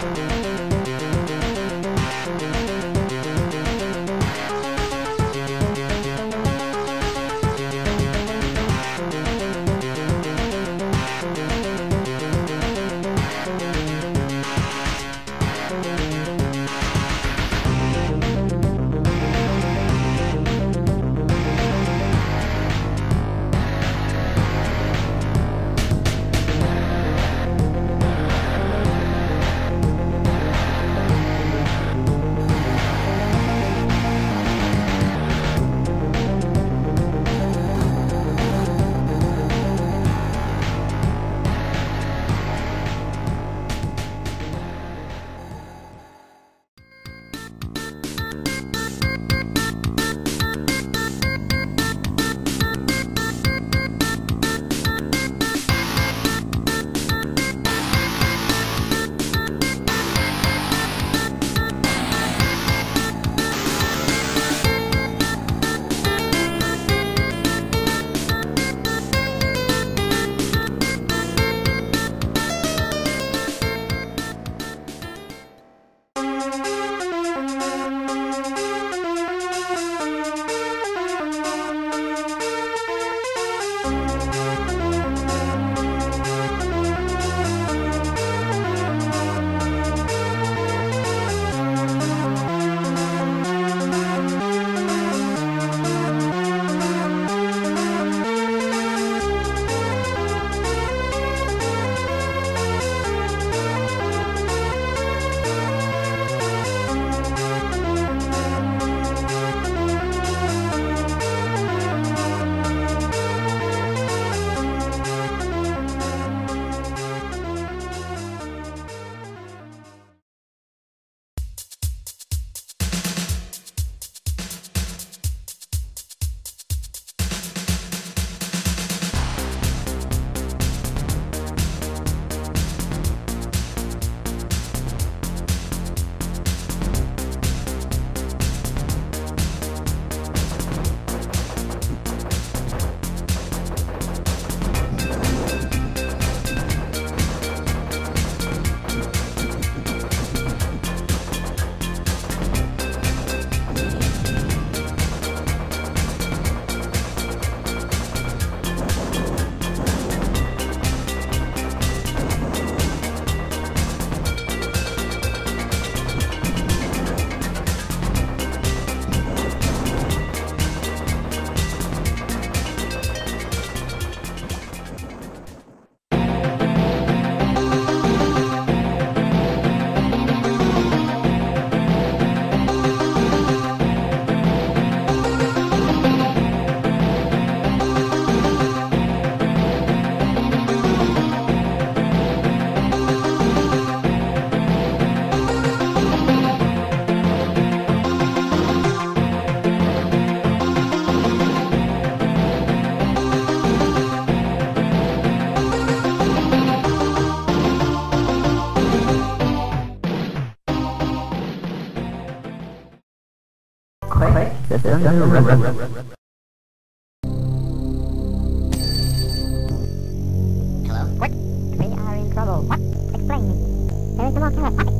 Bye. Hello? What? We are in trouble. What? Explain. There is no more carrot. What?